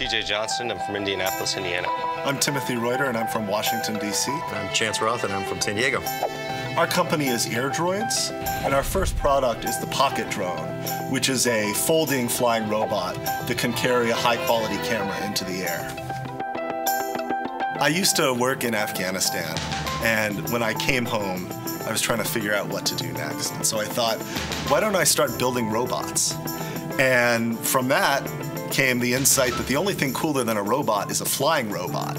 TJ Johnson. I'm from Indianapolis, Indiana. I'm Timothy Reuter, and I'm from Washington, D.C. I'm Chance Roth, and I'm from San Diego. Our company is AirDroids, and our first product is the Pocket Drone, which is a folding flying robot that can carry a high quality camera into the air. I used to work in Afghanistan, and when I came home, I was trying to figure out what to do next. And so I thought, why don't I start building robots? And from that came the insight that the only thing cooler than a robot is a flying robot.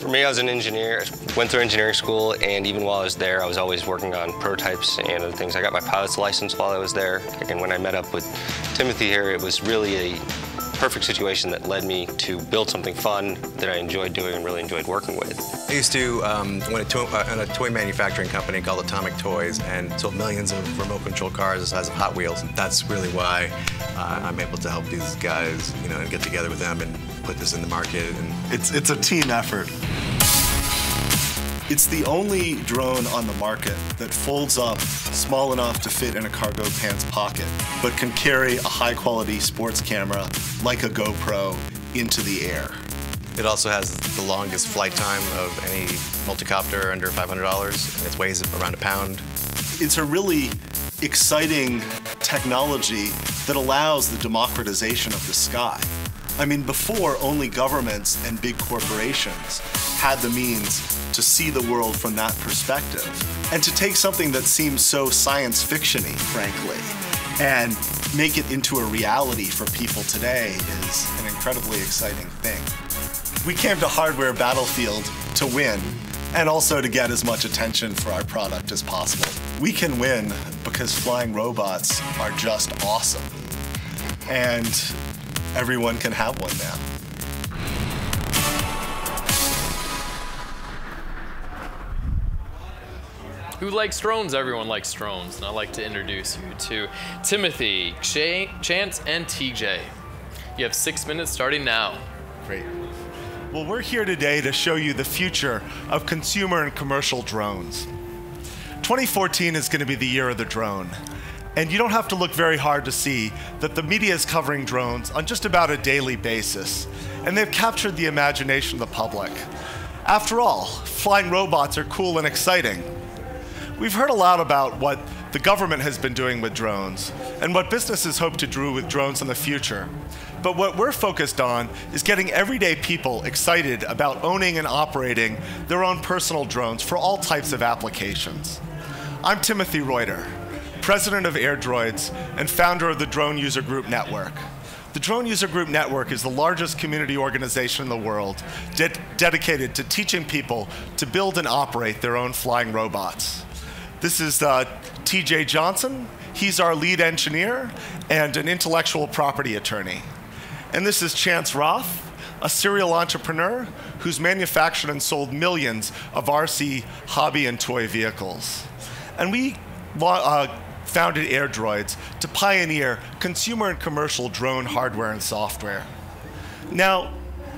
For me, I was an engineer. Went through engineering school, and even while I was there, I was always working on prototypes and other things. I got my pilot's license while I was there, and when I met up with Timothy here, it was really a perfect situation that led me to build something fun that I enjoyed doing and really enjoyed working with. I used to um, went to, uh, in a toy manufacturing company called Atomic Toys and sold millions of remote control cars the size of Hot Wheels. That's really why uh, I'm able to help these guys, you know, and get together with them and put this in the market. And It's, it's a team effort. It's the only drone on the market that folds up small enough to fit in a cargo pants pocket, but can carry a high quality sports camera like a GoPro into the air. it also has the longest flight time of any multicopter under $500, and it weighs around a pound. It's a really exciting technology that allows the democratization of the sky. I mean, before, only governments and big corporations had the means to see the world from that perspective. And to take something that seems so science fictiony, frankly, and make it into a reality for people today is an incredibly exciting thing. We came to Hardware Battlefield to win and also to get as much attention for our product as possible. We can win because flying robots are just awesome. And everyone can have one now. Who likes drones? Everyone likes drones. And I'd like to introduce you to Timothy, Ch- Chance, and TJ. You have six minutes starting now. Great. Well, we're here today to show you the future of consumer and commercial drones. 2014 is going to be the year of the drone. And you don't have to look very hard to see that the media is covering drones on just about a daily basis. And they've captured the imagination of the public. After all, flying robots are cool and exciting. We've heard a lot about what the government has been doing with drones and what businesses hope to do with drones in the future. But what we're focused on is getting everyday people excited about owning and operating their own personal drones for all types of applications. I'm Timothy Reuter, president of AirDroids and founder of the Drone User Group Network. The Drone User Group Network is the largest community organization in the world de- dedicated to teaching people to build and operate their own flying robots. This is uh, TJ Johnson. He's our lead engineer and an intellectual property attorney. And this is Chance Roth, a serial entrepreneur who's manufactured and sold millions of RC hobby and toy vehicles. And we uh, founded AirDroids to pioneer consumer and commercial drone hardware and software. Now,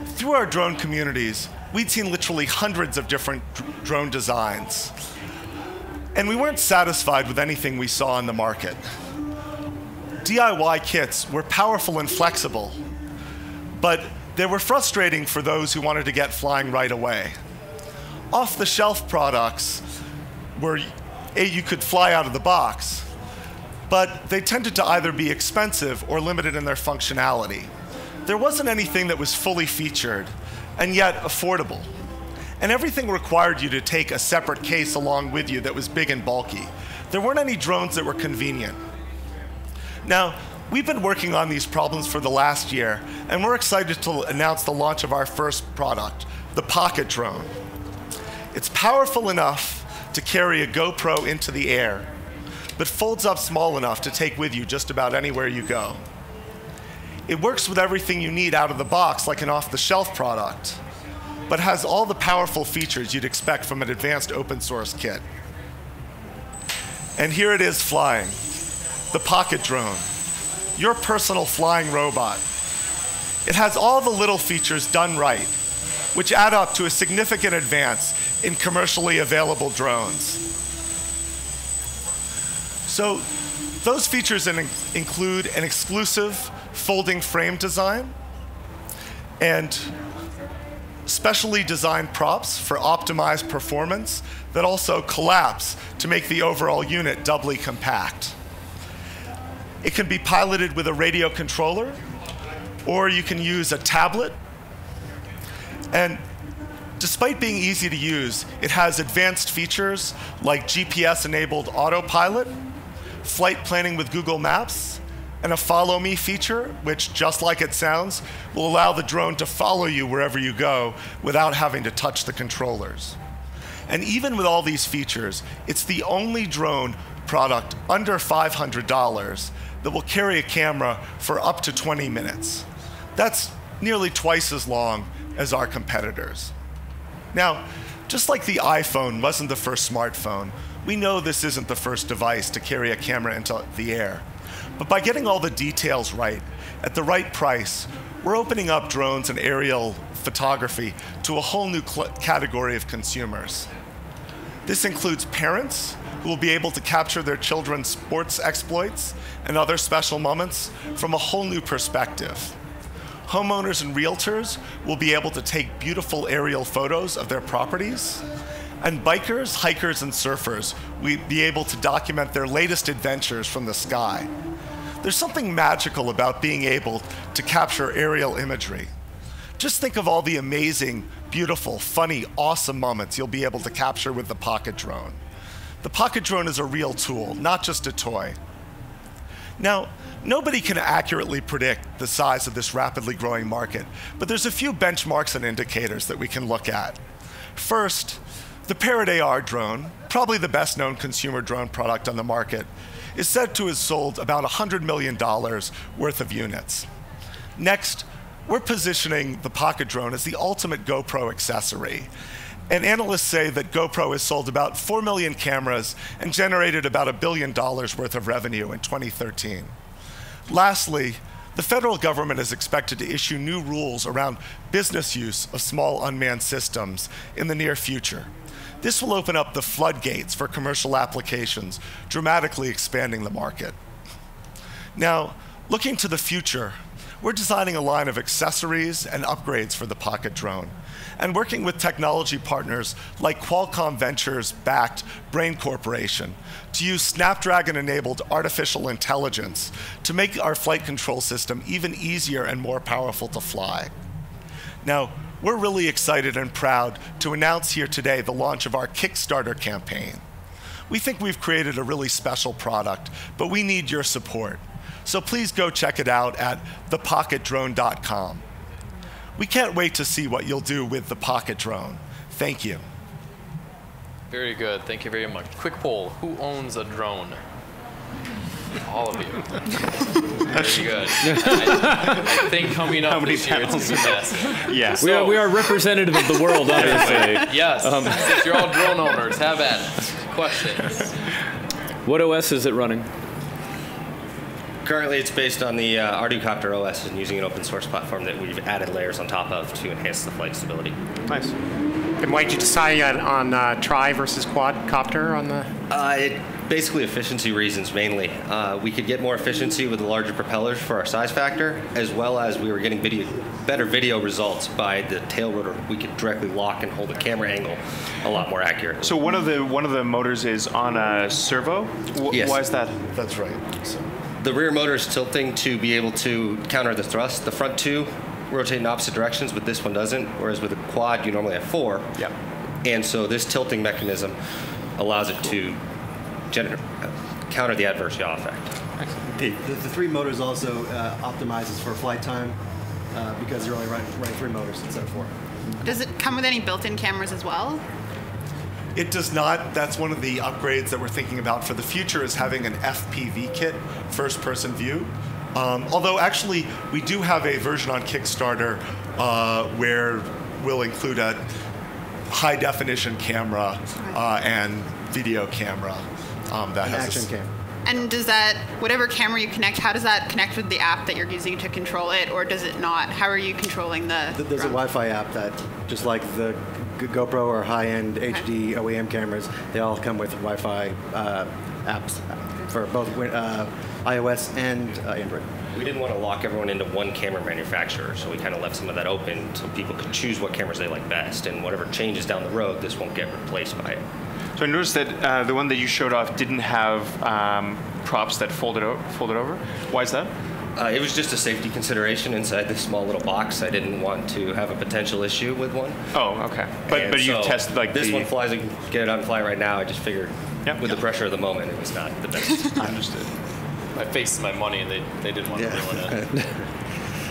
through our drone communities, we'd seen literally hundreds of different dr- drone designs. And we weren't satisfied with anything we saw in the market. DIY kits were powerful and flexible, but they were frustrating for those who wanted to get flying right away. Off the shelf products were A, you could fly out of the box, but they tended to either be expensive or limited in their functionality. There wasn't anything that was fully featured and yet affordable. And everything required you to take a separate case along with you that was big and bulky. There weren't any drones that were convenient. Now, we've been working on these problems for the last year, and we're excited to announce the launch of our first product, the Pocket Drone. It's powerful enough to carry a GoPro into the air, but folds up small enough to take with you just about anywhere you go. It works with everything you need out of the box like an off the shelf product, but has all the powerful features you'd expect from an advanced open source kit. And here it is flying the Pocket Drone, your personal flying robot. It has all the little features done right, which add up to a significant advance in commercially available drones. So, those features in- include an exclusive folding frame design. and specially designed props for optimized performance that also collapse to make the overall unit doubly compact. It can be piloted with a radio controller, or you can use a tablet. And despite being easy to use, it has advanced features like GPS enabled autopilot, flight planning with Google Maps, and a follow me feature, which, just like it sounds, will allow the drone to follow you wherever you go without having to touch the controllers. And even with all these features, it's the only drone product under $500 that will carry a camera for up to 20 minutes. That's nearly twice as long as our competitors. Now, just like the iPhone wasn't the first smartphone, we know this isn't the first device to carry a camera into the air. But by getting all the details right, at the right price, we're opening up drones and aerial photography to a whole new category of consumers. This includes parents who will be able to capture their children's sports exploits and other special moments from a whole new perspective. Homeowners and realtors will be able to take beautiful aerial photos of their properties. And bikers, hikers, and surfers will be able to document their latest adventures from the sky. There's something magical about being able to capture aerial imagery. Just think of all the amazing, beautiful, funny, awesome moments you'll be able to capture with the Pocket Drone. The Pocket Drone is a real tool, not just a toy. Now, nobody can accurately predict the size of this rapidly growing market, but there's a few benchmarks and indicators that we can look at. First, the Parrot AR drone, probably the best known consumer drone product on the market, is said to have sold about $100 million worth of units. Next, we're positioning the Pocket Drone as the ultimate GoPro accessory. And analysts say that GoPro has sold about 4 million cameras and generated about a billion dollars worth of revenue in 2013. Lastly, the federal government is expected to issue new rules around business use of small unmanned systems in the near future. This will open up the floodgates for commercial applications, dramatically expanding the market. Now, looking to the future, we're designing a line of accessories and upgrades for the Pocket Drone and working with technology partners like Qualcomm Ventures backed Brain Corporation to use Snapdragon enabled artificial intelligence to make our flight control system even easier and more powerful to fly. Now, we're really excited and proud to announce here today the launch of our Kickstarter campaign. We think we've created a really special product, but we need your support. So please go check it out at thepocketdrone.com. We can't wait to see what you'll do with the Pocket Drone. Thank you. Very good. Thank you very much. Quick poll Who owns a drone? All of you. Very good. I, I, think coming up this year, it's going to be best. Yes. So, we, are, we are representative of the world, obviously. yes. Um, Since you're all drone owners, have at it. Questions? What OS is it running? Currently, it's based on the uh, Arducopter OS and using an open source platform that we've added layers on top of to enhance the flight stability. Nice. And why did you decide on, on uh, tri versus quadcopter on the? Uh, it, basically efficiency reasons mainly. Uh, we could get more efficiency with the larger propellers for our size factor, as well as we were getting video, better video results by the tail rotor. We could directly lock and hold the camera angle a lot more accurate. So one of the one of the motors is on a servo. W- yes. Why is that? That's right. So the rear motor is tilting to be able to counter the thrust. The front two rotate in opposite directions, but this one doesn't. Whereas with a quad, you normally have four. Yeah. And so this tilting mechanism allows it to gener- counter the adverse yaw effect. The, the, the three motors also uh, optimizes for flight time uh, because you're only running, running three motors instead of four. Does it come with any built-in cameras as well? It does not. That's one of the upgrades that we're thinking about for the future is having an FPV kit, first person view. Um, although actually we do have a version on Kickstarter uh, where we'll include a high definition camera uh, and video camera um, that An has action cam. And does that, whatever camera you connect, how does that connect with the app that you're using to control it, or does it not? How are you controlling the? There's a Wi-Fi app that, just like the GoPro or high-end HD OEM cameras, they all come with Wi-Fi uh, apps for both uh, iOS and uh, Android. We didn't want to lock everyone into one camera manufacturer, so we kind of left some of that open so people could choose what cameras they like best. And whatever changes down the road, this won't get replaced by it. So I noticed that uh, the one that you showed off didn't have um, props that folded, o- folded over. Why is that? Uh, it was just a safety consideration inside this small little box. I didn't want to have a potential issue with one. Oh, okay. But And but you so tested like this the one flies. I can get it on fly right now. I just figured Yep. with the pressure of the moment, it was not the best. I understood. My face is my money, and they, they didn't want to ruin it.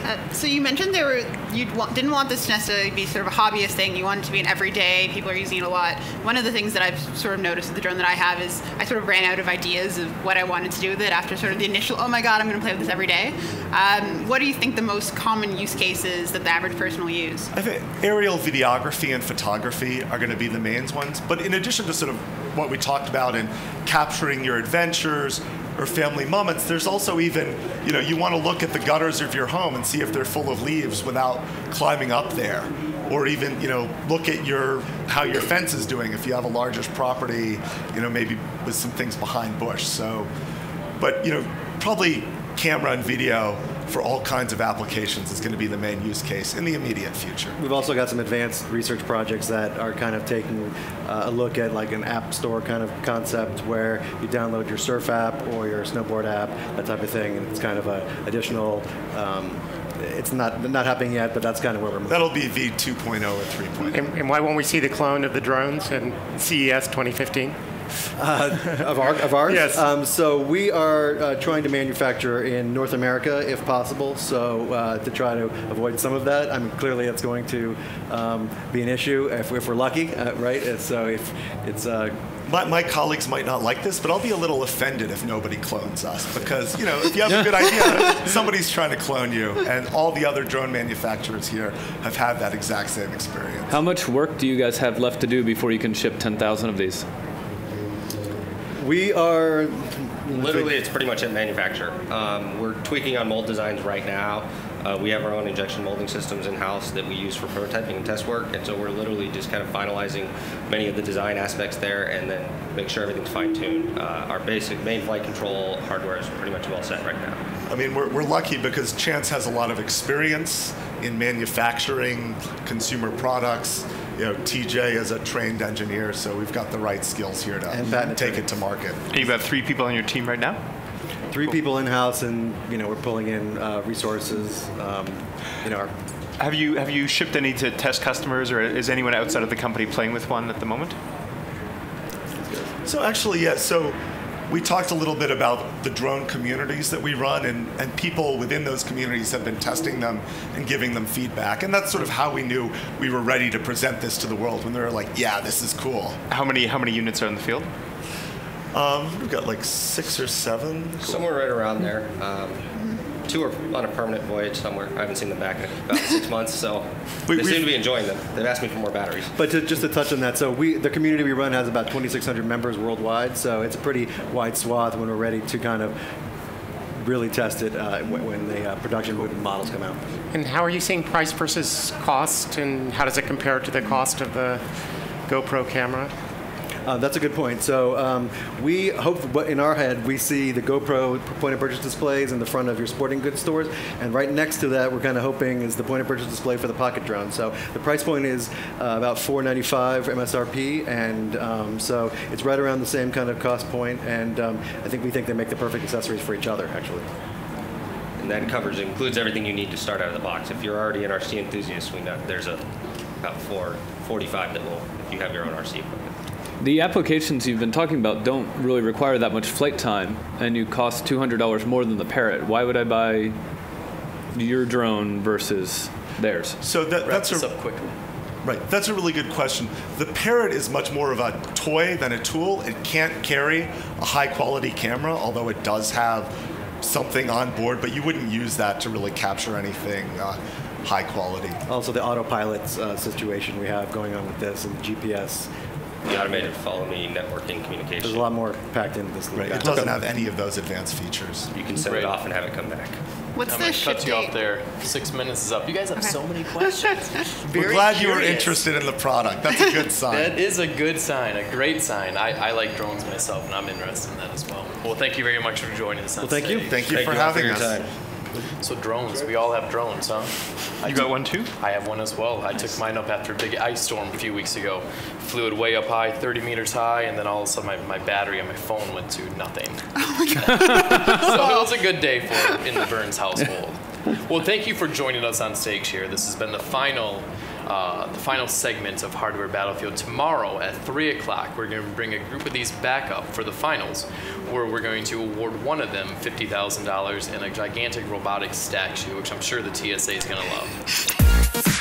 Uh, so you mentioned there were you didn't want this to necessarily be sort of a hobbyist thing. You want it to be an everyday. People are using it a lot. One of the things that I've sort of noticed with the drone that I have is I sort of ran out of ideas of what I wanted to do with it after sort of the initial. Oh my god, I'm going to play with this every day. Um, what do you think the most common use cases that the average person will use? I think aerial videography and photography are going to be the main ones. But in addition to sort of what we talked about in capturing your adventures or family moments, there's also even, you know, you want to look at the gutters of your home and see if they're full of leaves without climbing up there. Or even, you know, look at your how your fence is doing if you have a largish property, you know, maybe with some things behind bush. So, but you know, probably camera and video for all kinds of applications is going to be the main use case in the immediate future. We've also got some advanced research projects that are kind of taking uh, a look at like an app store kind of concept where you download your surf app or your snowboard app, that type of thing, and it's kind of an additional. Um, it's not not happening yet, but that's kind of where we're moving. That'll be V 2.0 or 3.0. And, and why won't we see the clone of the drones in CES 2015? Of, our, of ours? Yes. Um, so we are uh, trying to manufacture in North America if possible. So uh, to try to avoid some of that, I mean, clearly it's going to um, be an issue if, if we're lucky, uh, right? And so if it's uh, My, my colleagues might not like this, but I'll be a little offended if nobody clones us because, you know, if you have a good idea, somebody's trying to clone you. And all the other drone manufacturers here have had that exact same experience. How much work do you guys have left to do before you can ship 10,000 of these? We are Literally, it's pretty much at manufacture. Um, we're tweaking on mold designs right now. Uh, we have our own injection molding systems in house that we use for prototyping and test work, and so we're literally just kind of finalizing many of the design aspects there, and then make sure everything's fine tuned. Uh, our basic main flight control hardware is pretty much well set right now. I mean, we're, we're lucky because Chance has a lot of experience in manufacturing consumer products. You know, TJ is a trained engineer, so we've got the right skills here to And patent take it to market. And you've got three people on your team right now. three people in house, and you know we're pulling in uh, resources. Um, you know, our, Have you have you shipped any to test customers, or is anyone outside of the company playing with one at the moment? So actually, yeah. So we talked a little bit about the drone communities that we run, and, and people within those communities have been testing them and giving them feedback. And that's sort of how we knew we were ready to present this to the world when they were like, "Yeah, this is cool." How many how many units are in the field? Um, we've got like six or seven. Somewhere right around there. Um, two are on a permanent voyage somewhere. I haven't seen them back in about six months, so We- they we've- seem to be enjoying them. They've asked me for more batteries. but to, just to touch on that, so we the community we run has about 2,600 members worldwide. So it's a pretty wide swath when we're ready to kind of really test it uh, when, when the uh, production models come out. And how are you seeing price versus cost, and how does it compare to the cost of the GoPro camera? Uh, that's a good point. So um, we hope, but in our head, we see the GoPro point of purchase displays in the front of your sporting goods stores, and right next to that, we're kind of hoping is the point of purchase display for the pocket drone. So the price point is uh, about 495 MSRP, and um, so it's right around the same kind of cost point. And um, I think we think they make the perfect accessories for each other, actually. And that covers includes everything you need to start out of the box. If you're already an RC enthusiast, we know there's a about four, 45 that will if you have your own RC. The applications you've been talking about don't really require that much flight time, and you cost $200 more than the Parrot. Why would I buy your drone versus theirs? So that, Wrap that's this a up quickly. Right, that's a really good question. The Parrot is much more of a toy than a tool. It can't carry a high quality camera, although it does have something on board, but you wouldn't use that to really capture anything uh, high quality. Also, the autopilot uh, situation we have going on with this and the GPS. The automated follow me networking communication. There's a lot more packed into this. than Right, it doesn't have any of those advanced features. You can send Great. it off and have it come back. What's I'm the ship cut you date? off there. Six minutes is up. You guys have Okay. so many questions. We're Very glad you were interested in the product. That's a good sign. That is a good sign, a great sign. I, I like drones myself, and I'm interested in that as well. Well, thank you very much for joining us. Well, thank you. Thank you Thank for you having your us. time. So drones, we all have drones, huh? I You got one too? I have one as well. I took mine up after a big ice storm a few weeks ago. Flew it way up high, 30 meters high, and then all of a sudden my, my battery on my phone went to nothing. Oh my god. so it was a good day for in the Burns household. Well, thank you for joining us on stage here. This has been the final, uh, the final segment of Hardware Battlefield. Tomorrow at three o'clock, we're going to bring a group of these back up for the finals, where we're going to award one of them fifty thousand dollars in a gigantic robotic statue, which I'm sure the TSA is going to love.